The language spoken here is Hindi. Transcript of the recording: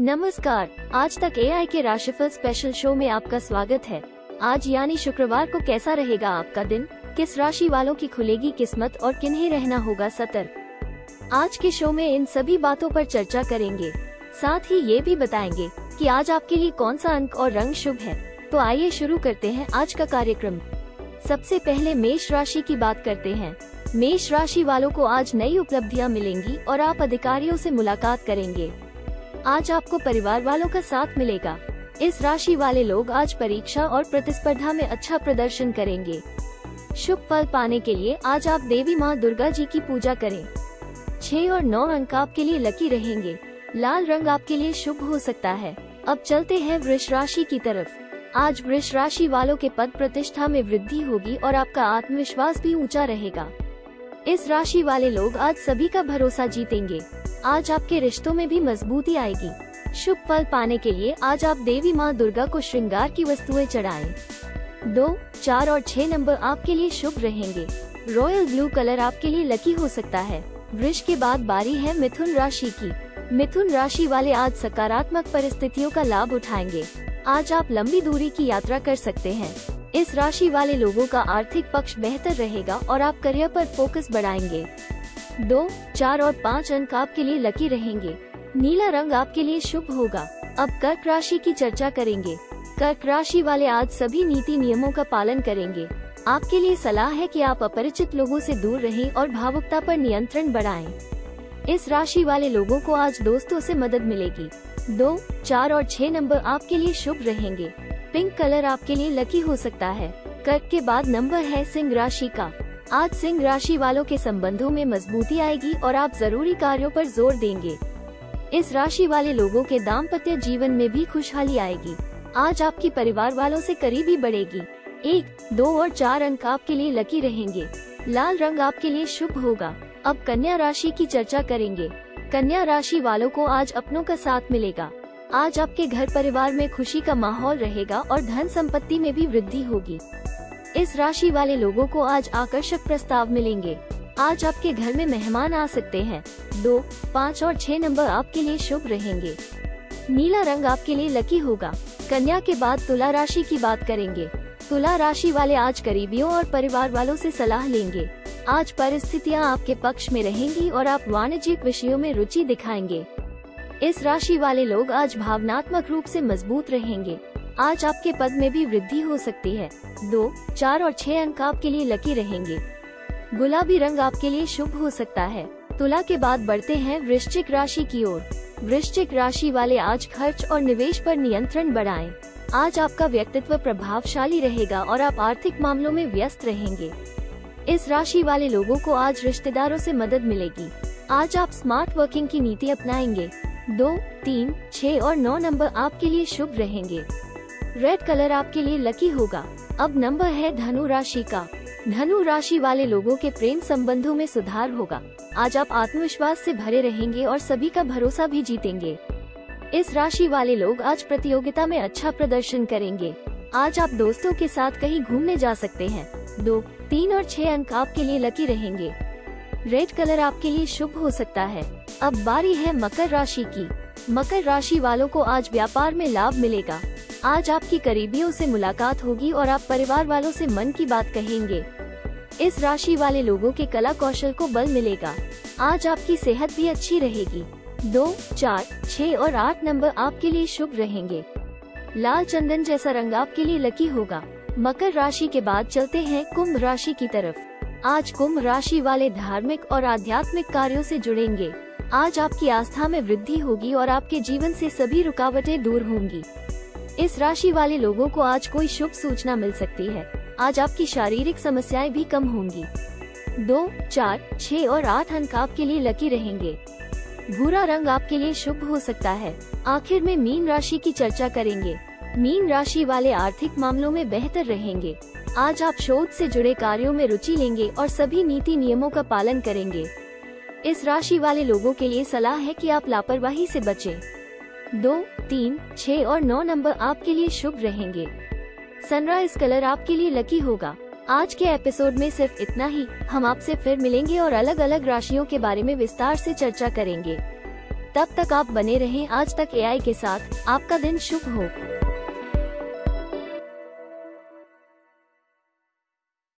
नमस्कार, आज तक एआई के राशिफल स्पेशल शो में आपका स्वागत है। आज यानी शुक्रवार को कैसा रहेगा आपका दिन? किस राशि वालों की खुलेगी किस्मत और किन्हें रहना होगा सतर्क? आज के शो में इन सभी बातों पर चर्चा करेंगे। साथ ही ये भी बताएँगे कि आज आपके लिए कौन सा अंक और रंग शुभ है। तो आइए शुरू करते हैं आज का कार्यक्रम। सबसे पहले मेष राशि की बात करते हैं। मेष राशि वालों को आज नई उपलब्धियाँ मिलेंगी और आप अधिकारियों से मुलाकात करेंगे। आज आपको परिवार वालों का साथ मिलेगा। इस राशि वाले लोग आज परीक्षा और प्रतिस्पर्धा में अच्छा प्रदर्शन करेंगे। शुभ फल पाने के लिए आज आप देवी माँ दुर्गा जी की पूजा करें। छह और नौ अंक आपके लिए लकी रहेंगे। लाल रंग आपके लिए शुभ हो सकता है। अब चलते हैं वृक्ष राशि की तरफ़। आज वृक्ष राशि वालों के पद प्रतिष्ठा में वृद्धि होगी और आपका आत्मविश्वास भी ऊँचा रहेगा। इस राशि वाले लोग आज सभी का भरोसा जीतेंगे। आज आपके रिश्तों में भी मजबूती आएगी। शुभ फल पाने के लिए आज आप देवी माँ दुर्गा को श्रृंगार की वस्तुएँ चढ़ाएँ। दो, चार और छह नंबर आपके लिए शुभ रहेंगे। रॉयल ब्लू कलर आपके लिए लकी हो सकता है। वृक्ष के बाद बारी है मिथुन राशि की। मिथुन राशि वाले आज सकारात्मक परिस्थितियों का लाभ उठाएँगे। आज आप लंबी दूरी की यात्रा कर सकते हैं। इस राशि वाले लोगों का आर्थिक पक्ष बेहतर रहेगा और आप करियर पर फोकस बढ़ाएँगे। दो, चार और पाँच अंक आपके लिए लकी रहेंगे। नीला रंग आपके लिए शुभ होगा। अब कर्क राशि की चर्चा करेंगे। कर्क राशि वाले आज सभी नीति नियमों का पालन करेंगे। आपके लिए सलाह है कि आप अपरिचित लोगों से दूर रहें और भावुकता पर नियंत्रण बढ़ाएँ। इस राशि वाले लोगों को आज दोस्तों से मदद मिलेगी। दो, चार और छह नंबर आपके लिए शुभ रहेंगे। पिंक कलर आपके लिए लकी हो सकता है। कर्क के बाद नंबर है सिंह राशि का। आज सिंह राशि वालों के संबंधों में मजबूती आएगी और आप ज़रूरी कार्यों पर ज़ोर देंगे। इस राशि वाले लोगों के दाम्पत्य जीवन में भी खुशहाली आएगी। आज आपकी परिवार वालों से करीबी बढ़ेगी। एक, दो और चार अंक आपके लिए लकी रहेंगे। लाल रंग आपके लिए शुभ होगा। अब कन्या राशि की चर्चा करेंगे। कन्या राशि वालों को आज अपनों का साथ मिलेगा। आज आपके घर परिवार में खुशी का माहौल रहेगा और धन संपत्ति में भी वृद्धि होगी। इस राशि वाले लोगों को आज आकर्षक प्रस्ताव मिलेंगे। आज आपके घर में मेहमान आ सकते हैं। दो, पाँच और छह नंबर आपके लिए शुभ रहेंगे। नीला रंग आपके लिए लकी होगा। कन्या के बाद तुला राशि की बात करेंगे। तुला राशि वाले आज करीबियों और परिवार वालों से सलाह लेंगे। आज परिस्थितियाँ आपके पक्ष में रहेंगी और आप वाणिज्यिक विषयों में रुचि दिखाएँगे। इस राशि वाले लोग आज भावनात्मक रूप से मज़बूत रहेंगे। आज आपके पद में भी वृद्धि हो सकती है। दो, चार और छह अंक आपके लिए लकी रहेंगे। गुलाबी रंग आपके लिए शुभ हो सकता है। तुला के बाद बढ़ते हैं वृश्चिक राशि की ओर। वृश्चिक राशि वाले आज खर्च और निवेश पर नियंत्रण बढ़ाएँ। आज आपका व्यक्तित्व प्रभावशाली रहेगा और आप आर्थिक मामलों में व्यस्त रहेंगे। इस राशि वाले लोगों को आज रिश्तेदारों से मदद मिलेगी। आज आप स्मार्ट वर्किंग की नीति अपनाएँगे। दो, तीन, छह और नौ नंबर आपके लिए शुभ रहेंगे। रेड कलर आपके लिए लकी होगा। अब नंबर है धनु राशि का। धनु राशि वाले लोगों के प्रेम संबंधों में सुधार होगा। आज आप आत्मविश्वास से भरे रहेंगे और सभी का भरोसा भी जीतेंगे। इस राशि वाले लोग आज प्रतियोगिता में अच्छा प्रदर्शन करेंगे। आज आप दोस्तों के साथ कहीं घूमने जा सकते हैं। दो, तीन और छह अंक आपके लिए लकी रहेंगे। रेड कलर आपके लिए शुभ हो सकता है। अब बारी है मकर राशि की। मकर राशि वालों को आज व्यापार में लाभ मिलेगा। आज आपकी करीबियों से मुलाकात होगी और आप परिवार वालों से मन की बात कहेंगे। इस राशि वाले लोगों के कला कौशल को बल मिलेगा। आज आपकी सेहत भी अच्छी रहेगी। दो, चार, छह और आठ नंबर आपके लिए शुभ रहेंगे। लाल चंदन जैसा रंग आपके लिए लकी होगा। मकर राशि के बाद चलते हैं कुंभ राशि की तरफ़। आज कुंभ राशि वाले धार्मिक और आध्यात्मिक कार्यों से जुड़ेंगे। आज आपकी आस्था में वृद्धि होगी और आपके जीवन से सभी रुकावटें दूर होंगी। इस राशि वाले लोगों को आज कोई शुभ सूचना मिल सकती है। आज आपकी शारीरिक समस्याएँ भी कम होंगी। दो, चार, छह और आठ अंक आपके लिए लकी रहेंगे। भूरा रंग आपके लिए शुभ हो सकता है। आखिर में मीन राशि की चर्चा करेंगे। मीन राशि वाले आर्थिक मामलों में बेहतर रहेंगे। आज आप शोध से जुड़े कार्यों में रुचि लेंगे और सभी नीति नियमों का पालन करेंगे। इस राशि वाले लोगों के लिए सलाह है कि आप लापरवाही से बचें। दो, तीन छः और नौ नंबर आपके लिए शुभ रहेंगे। सनराइज कलर आपके लिए लकी होगा। आज के एपिसोड में सिर्फ़ इतना ही। हम आपसे फिर मिलेंगे और अलग अलग राशियों के बारे में विस्तार से चर्चा करेंगे। तब तक आप बने रहें। आज तक एआई के साथ। आपका दिन शुभ हो।